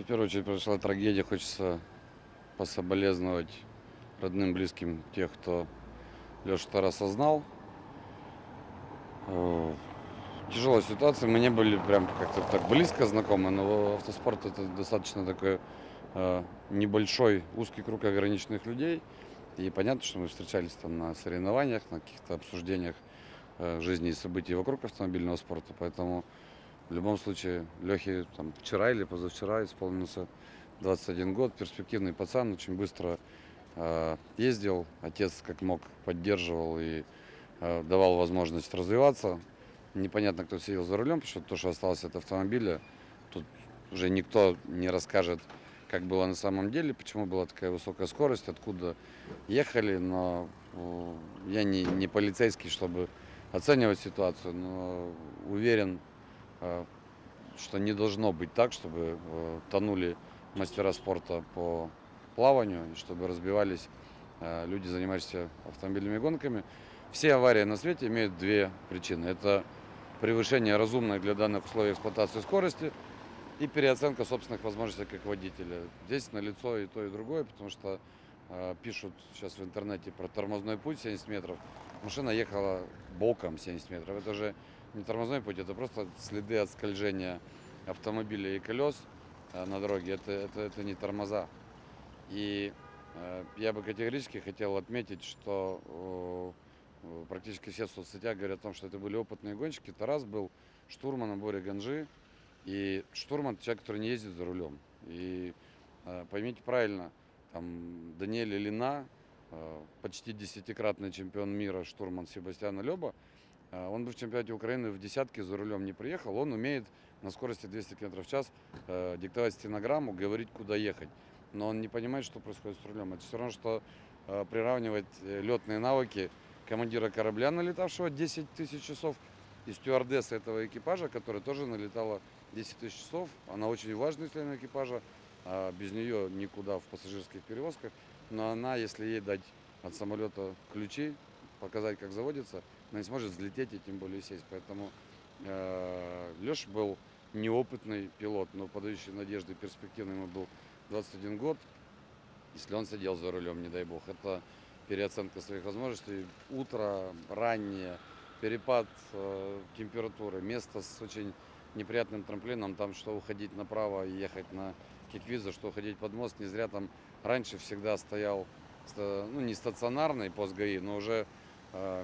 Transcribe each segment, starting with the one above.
В первую очередь произошла трагедия. Хочется пособолезновать родным, близким тех, кто Лешу Тарас осознал. Э, Тяжелая ситуация. Мы не были прям как-то так близко знакомы, но автоспорт это достаточно такой э, небольшой, узкий круг ограниченных людей. И понятно, что мы встречались там на соревнованиях, на каких-то обсуждениях э, жизни и событий вокруг автомобильного спорта. Поэтому в любом случае Лехе там, вчера или позавчера исполнился 21 год, перспективный пацан, очень быстро э, ездил, отец как мог поддерживал и э, давал возможность развиваться. Непонятно, кто сидел за рулем, потому что то, что осталось от автомобиля, тут уже никто не расскажет, как было на самом деле, почему была такая высокая скорость, откуда ехали, но я не, не полицейский, чтобы оценивать ситуацию, но уверен, что не должно быть так, чтобы э, тонули мастера спорта по плаванию, чтобы разбивались э, люди, занимающиеся автомобильными гонками. Все аварии на свете имеют две причины. Это превышение разумной для данных условий эксплуатации скорости и переоценка собственных возможностей как водителя. Здесь налицо и то, и другое, потому что э, пишут сейчас в интернете про тормозной путь 70 метров. Машина ехала боком 70 метров. Это же не тормозной путь, это просто следы от скольжения автомобиля и колес э, на дороге. Это, это, это не тормоза. И э, я бы категорически хотел отметить, что Практически все в соцсетях говорят о том, что это были опытные гонщики. Тарас был штурманом Бори Ганжи. И штурман – человек, который не ездит за рулем. И э, поймите правильно, там Даниэль Ильина, э, почти десятикратный чемпион мира штурман Себастьяна Леба, он бы в чемпионате Украины в десятке за рулем не приехал. Он умеет на скорости 200 км в час э, диктовать стенограмму, говорить, куда ехать. Но он не понимает, что происходит с рулем. Это все равно, что э, приравнивать э, летные навыки командира корабля, налетавшего 10 тысяч часов, и стюардесса этого экипажа, которая тоже налетала 10 тысяч часов. Она очень важный член экипажа, а без нее никуда в пассажирских перевозках. Но она, если ей дать от самолета ключи, показать, как заводится, она не сможет взлететь и тем более сесть. Поэтому э, Леша был неопытный пилот, но подающий надежды, перспективный ему был 21 год. Если он сидел за рулем, не дай бог, это переоценка своих возможностей. Утро, раннее, перепад э, температуры, место с очень неприятным трамплином, там что уходить направо и ехать на киквиза, что уходить под мост. Не зря там раньше всегда стоял, ну не стационарный пост ГАИ, но уже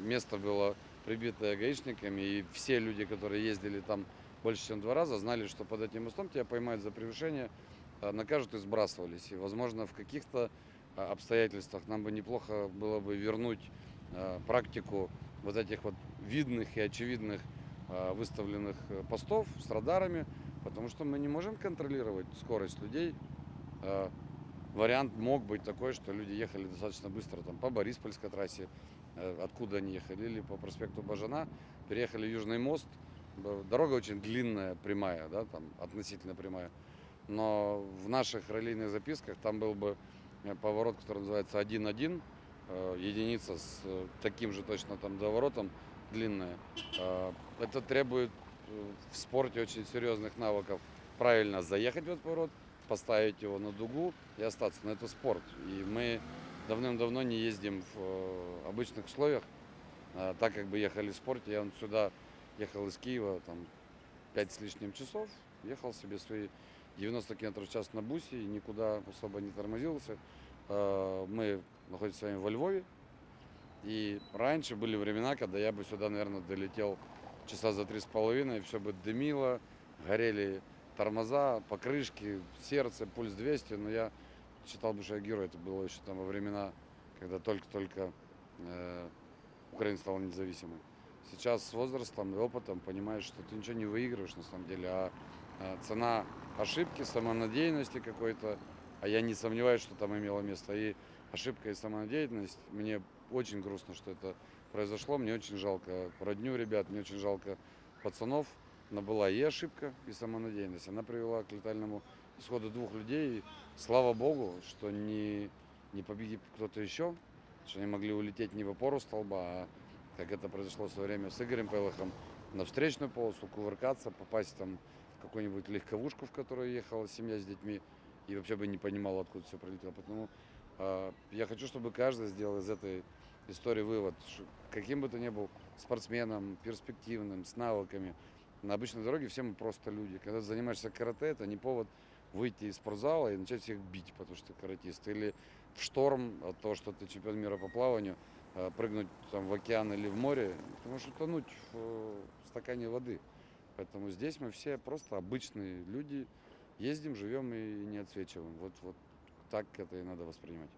место было прибитое гаишниками, и все люди, которые ездили там больше, чем два раза, знали, что под этим мостом тебя поймают за превышение, э, накажут и сбрасывались. И, возможно, в каких-то Э, обстоятельствах нам бы неплохо было бы вернуть э, практику вот этих вот видных и очевидных э, выставленных постов с радарами, потому что мы не можем контролировать скорость людей. Вариант мог быть такой, что люди ехали достаточно быстро там, по Бориспольской трассе, откуда они ехали, или по проспекту Бажана, переехали Южный мост. Дорога очень длинная, прямая, да, там, относительно прямая. Но в наших раллийных записках там был бы Э, поворот, который называется 1-1, э, единица с э, таким же точно там доворотом, длинная. Это требует в спорте очень серьезных навыков правильно заехать в этот поворот, поставить его на дугу и остаться. Но это спорт. И мы давным-давно не ездим в обычных условиях, так как бы ехали в спорте. Я сюда ехал из Киева там 5 с лишним часов, ехал себе свои 90 км в час на бусе, и никуда особо не тормозился. Э, мы находимся с вами во Львове. И раньше были времена, когда я бы сюда, наверное, долетел часа за три с половиной, все бы дымило, горели тормоза, покрышки, сердце, пульс 200. Но я считал бы, что я герой. Это было еще там во времена, когда только-только э, Украина стала независимой. Сейчас с возрастом и опытом понимаешь, что ты ничего не выигрываешь на самом деле, а Э, цена ошибки, самонадеянности какой-то, а я не сомневаюсь, что там имело место и ошибка, и самонадеянность. Мне очень грустно, что это произошло, мне очень жалко родню ребят, мне очень жалко пацанов, но была и ошибка, и самонадеянность. Она привела к летальному исходу двух людей. И слава богу, что не, не погиб кто-то еще, что они могли улететь не в опору столба, а как это произошло в свое время с Игорем Пелохом, на встречную полосу, кувыркаться, попасть там в какую-нибудь легковушку, в которой ехала семья с детьми, и вообще бы не понимала, откуда все прилетело. Поэтому э, я хочу, чтобы каждый сделал из этой истории вывод, каким бы ты ни был спортсменом, перспективным, с навыками, на обычной дороге все мы просто люди. Когда ты занимаешься карате, это не повод выйти из спортзала и начать всех бить, потому что ты каратист. Или в шторм от того, что ты чемпион мира по плаванию, э, прыгнуть там в океан или в море, ты можешь утонуть в э, стакане воды. Поэтому здесь мы все просто обычные люди, ездим, живем и не отсвечиваем. Вот, вот так это и надо воспринимать.